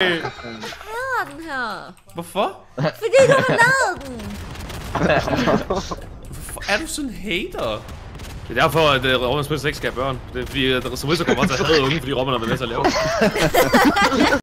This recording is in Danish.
hader den her. Hvorfor? Fordi du har lavet den. Hvorfor er du sådan en hater? Det er derfor, at uh, Roman Spil ikke skal have børn. Det er fordi, at Samuel kommer også til at hade unge, fordi Roman er med til at lave.